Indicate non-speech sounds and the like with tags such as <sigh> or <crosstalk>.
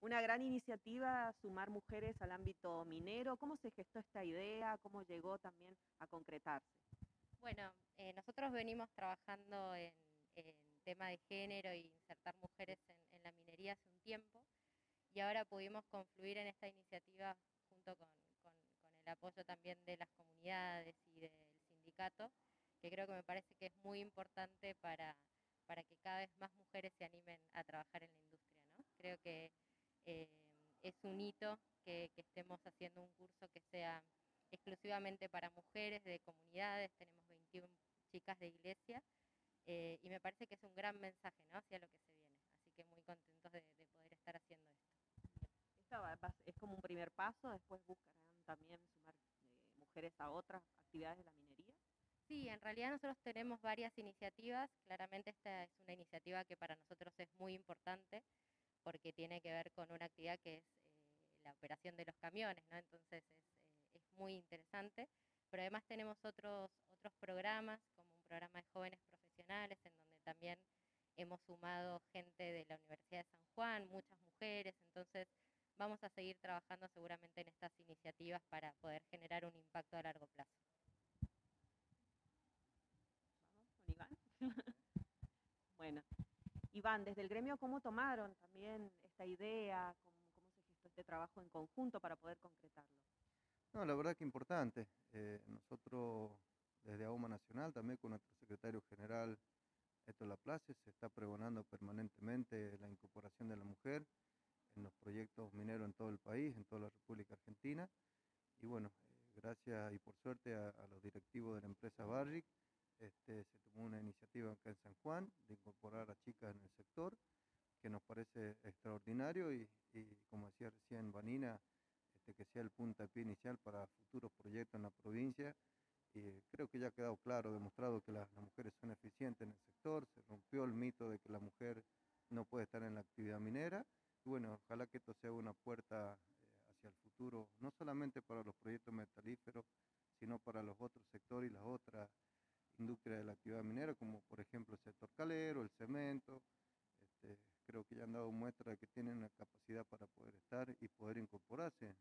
una gran iniciativa sumar mujeres al ámbito minero. ¿Cómo se gestó esta idea? ¿Cómo llegó también a concretarse? Bueno, eh, nosotros venimos trabajando en, tema de género e insertar mujeres en, la minería hace un tiempo y ahora pudimos confluir en esta iniciativa junto con, el apoyo también de las comunidades y del sindicato, que creo que me parece que es muy importante para, para que cada vez más mujeres se animen a trabajar en la industria. ¿no? Creo que eh, es un hito que, estemos haciendo un curso que sea exclusivamente para mujeres de comunidades, tenemos 21 chicas de iglesia eh, y me parece que es un gran mensaje ¿no? hacia lo que se viene, así que muy contentos de, poder estar haciendo esto. es como un primer paso, después buscarán también sumar eh, mujeres a otras actividades de la minería. Sí, en realidad nosotros tenemos varias iniciativas, claramente esta es una iniciativa que para nosotros es muy importante porque tiene que ver con una actividad que es eh, la operación de los camiones, ¿no? entonces es, eh, es, muy interesante, pero además tenemos otros, otros programas, como un programa de jóvenes profesionales, en donde también hemos sumado gente de la Universidad de San Juan, muchas mujeres, entonces vamos a seguir trabajando seguramente en estas iniciativas para poder generar un impacto a largo plazo. Vamos Iván. <laughs> bueno, Iván, desde el gremio, ¿cómo tomaron también esta idea? ¿Cómo, se gestó este trabajo en conjunto para poder concretarlo? No, la verdad que importante. Eh, nosotros desde AUMA Nacional, también con nuestro secretario general Héctor Laplace, se está pregonando permanentemente la incorporación de la mujer en los proyectos mineros en todo el país, en toda la República Argentina. Y bueno, eh, gracias y por suerte a, los directivos de la empresa Barrick, este, se tomó una iniciativa acá en San Juan de incorporar a chicas en el sector, que nos parece extraordinario y, como decía recién Vanina, este, que sea el pie inicial para futuros proyectos en la provincia. Y creo que ya ha quedado claro, demostrado que las, mujeres son eficientes en el sector, se rompió el mito de que la mujer no puede estar en la actividad minera. Y bueno, ojalá que esto sea una puerta eh, hacia el futuro, no solamente para los proyectos metalíferos, sino para los otros sectores y las otras industria de la actividad minera, como por ejemplo el sector calero, el cemento. Este, creo que ya han dado muestra de que tienen la capacidad para poder estar y poder incorporarse